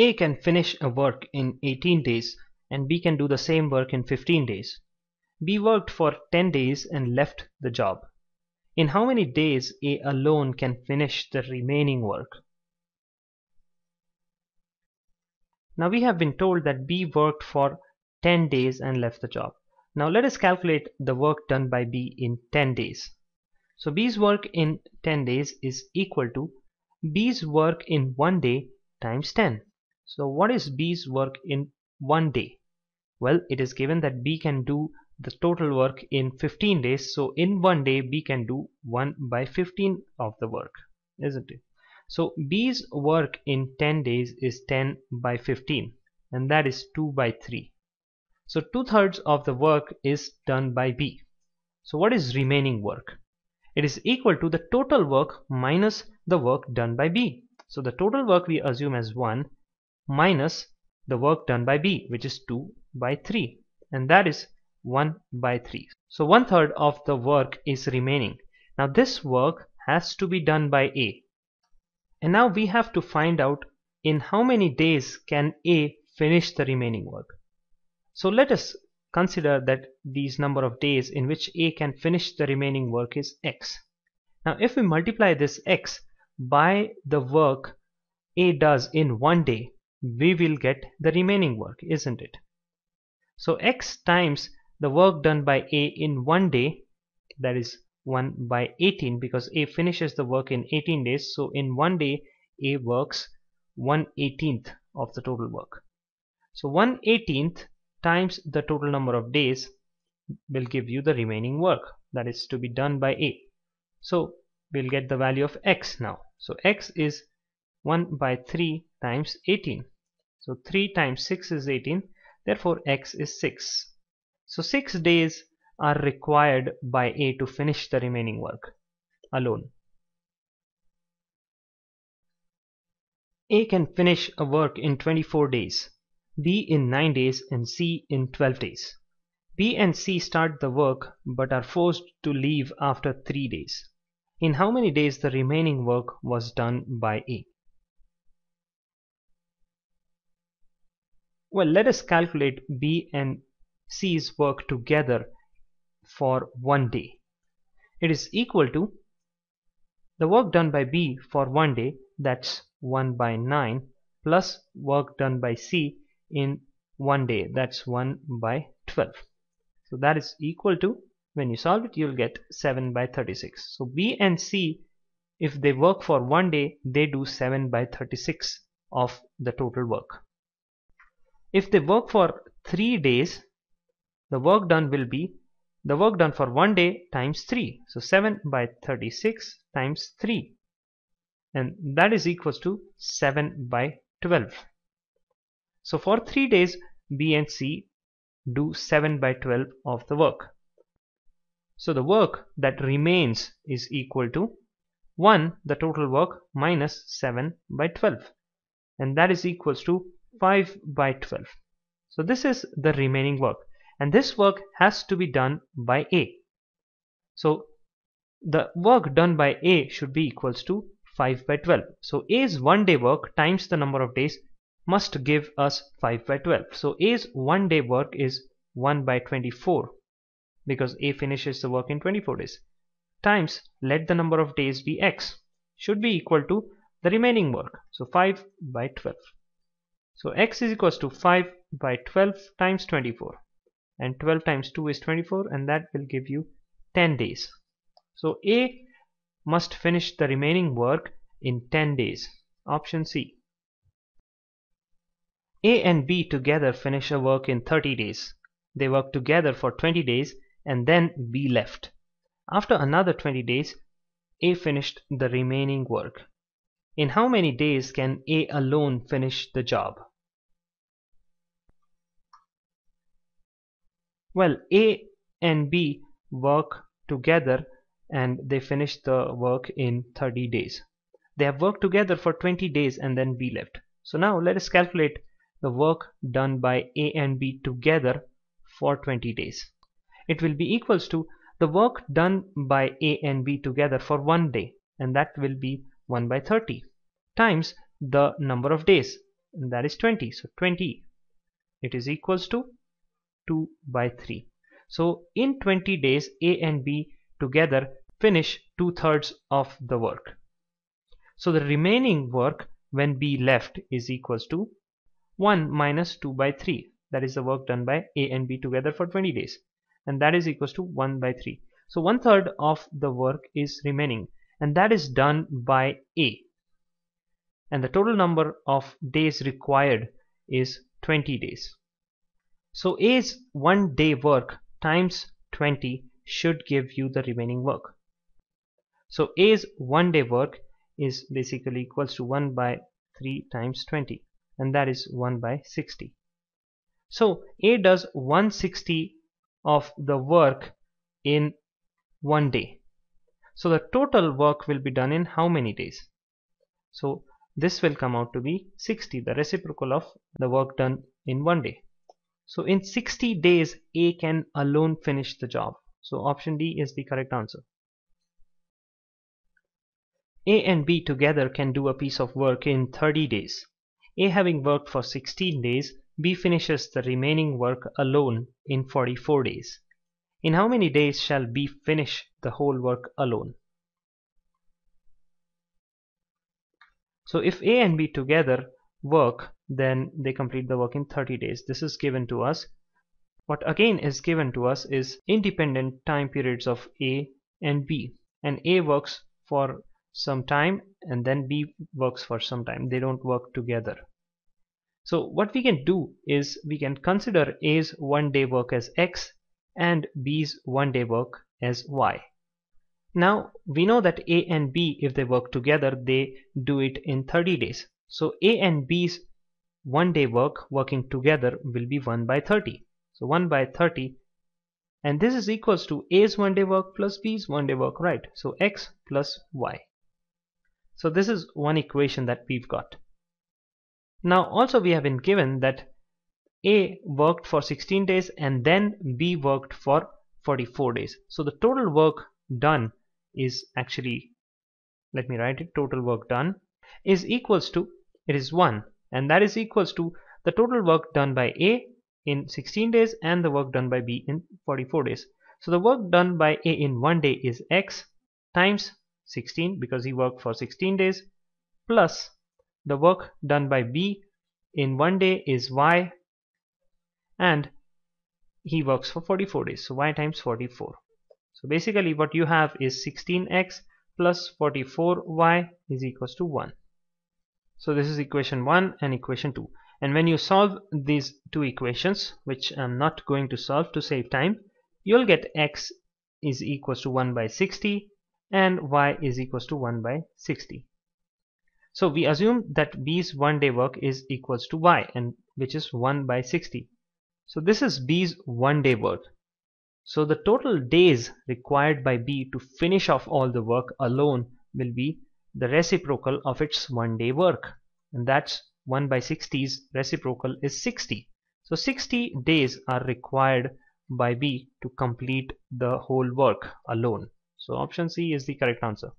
A can finish a work in 18 days and B can do the same work in 15 days. B worked for 10 days and left the job. In how many days A alone can finish the remaining work? Now we have been told that B worked for 10 days and left the job. Now let us calculate the work done by B in 10 days. So B's work in 10 days is equal to B's work in 1 day times 10. So what is B's work in 1 day? Well, it is given that B can do the total work in 15 days. So in 1 day, B can do 1 by 15 of the work, isn't it? So B's work in 10 days is 10 by 15 and that is 2 by 3. So two thirds of the work is done by B. So what is remaining work? It is equal to the total work minus the work done by B. So the total work we assume as 1 minus the work done by B which is 2 by 3 and that is 1 by 3. So one third of the work is remaining. Now this work has to be done by A. And now we have to find out in how many days can A finish the remaining work. So let us consider that these number of days in which A can finish the remaining work is X. Now if we multiply this X by the work A does in one day, we will get the remaining work, isn't it? So X times the work done by A in one day, that is 1 by 18 because A finishes the work in 18 days. So in one day, A works 1 18th of the total work. So 1 18th times the total number of days will give you the remaining work that is to be done by A. So we'll get the value of X now. So X is 1 by 3 times 18. So 3 times 6 is 18. Therefore X is 6. So 6 days are required by A to finish the remaining work alone. A can finish a work in 24 days, B in 9 days and C in 12 days. B and C start the work but are forced to leave after 3 days. In how many days the remaining work was done by A? Well, let us calculate B and C's work together for one day. It is equal to the work done by B for one day, that's 1 by 9, plus work done by C in one day, that's 1 by 12. So that is equal to, when you solve it, you'll get 7 by 36. So B and C, if they work for one day, they do 7 by 36 of the total work. If they work for 3 days, the work done will be the work done for one day times 3 so 7 by 36 times 3 and that is equals to 7 by 12 so for 3 days B and C do 7 by 12 of the work. So the work that remains is equal to 1 the total work minus 7 by 12 and that is equals to 5 by 12 so this is the remaining work and this work has to be done by A. So the work done by A should be equals to 5 by 12. So A's one day work times the number of days must give us 5 by 12. So A's one day work is 1 by 24 because A finishes the work in 24 days times let the number of days be x should be equal to the remaining work so 5 by 12 so x is equals to 5 by 12 times 24 and 12 times 2 is 24 and that will give you 10 days. So A must finish the remaining work in 10 days. Option C. A and B together finish a work in 30 days. They work together for 20 days and then B left. After another 20 days A finished the remaining work. In how many days can A alone finish the job Well, A and B work together and they finish the work in 30 days. They have worked together for 20 days and then B left. So now let us calculate the work done by A and B together for 20 days. It will be equals to the work done by A and B together for one day and that will be 1 by 30 times the number of days and that is 20 so 20 it is equals to 2 by 3 so in 20 days A and B together finish two-thirds of the work. So the remaining work when B left is equals to 1 minus 2 by 3 that is the work done by A and B together for 20 days. And that is equals to 1 by 3 so one third of the work is remaining. And that is done by A. And the total number of days required is 20 days so A's one day work times 20 should give you the remaining work. So A's one day work is basically equals to 1 by 3 times 20 and that is 1 by 60 so A does 160 of the work in one day. So the total work will be done in how many days? So this will come out to be 60 the reciprocal of the work done in one day so in 60 days A can alone finish the job. So option D is the correct answer. A and B together can do a piece of work in 30 days. A having worked for 16 days B finishes the remaining work alone in 44 days. In how many days shall B finish the whole work alone? So if A and B together work, then they complete the work in 30 days. This is given to us. What again is given to us is independent time periods of A and B. And A works for some time and then B works for some time. They don't work together. So what we can do is we can consider A's one day work as X and B's one day work as Y. Now we know that A and B if they work together they do it in 30 days. So A and B's one day work working together will be 1 by 30. So 1 by 30 and this is equals to A's one day work plus B's one day work right. So X plus Y. So this is one equation that we've got. Now also we have been given that A worked for 16 days and then B worked for 44 days. So the total work done is actually let me write it total work done is equals to it is 1 and that is equals to the total work done by A in 16 days and the work done by B in 44 days. So the work done by A in one day is X times 16 because he worked for 16 days plus the work done by B in one day is Y and he works for 44 days. So Y times 44 so basically what you have is 16x plus 44y is equals to 1. So this is equation 1 and equation 2. And when you solve these two equations, which I'm not going to solve to save time, you'll get x is equals to 1 by 60 and y is equals to 1 by 60. So we assume that B's one day work is equals to y and which is 1 by 60. So this is B's one day work so the total days required by B to finish off all the work alone will be the reciprocal of its one day work and that's 1 by 60's reciprocal is 60. So 60 days are required by B to complete the whole work alone. So option C is the correct answer.